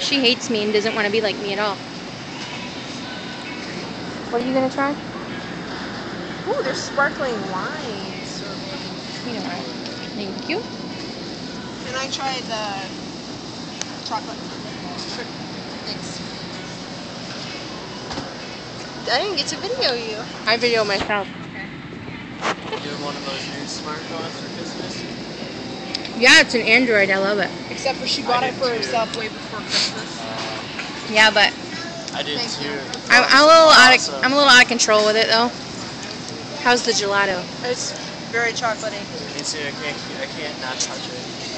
She hates me and doesn't want to be like me at all. What are you gonna try? Ooh, there's sparkling wine. You know what? Thank you. And I tried the chocolate. Thanks. I didn't get to video you. I video myself. Okay. You have one of those new smartphones for Christmas? Yeah, it's an Android. I love it. Except for she bought it for too. herself way before Christmas. Yeah, but I did Thank too. I'm, I'm a little out of I'm a little out of control with it though. How's the gelato? It's very chocolatey. Me too. I can't. I can't not touch it.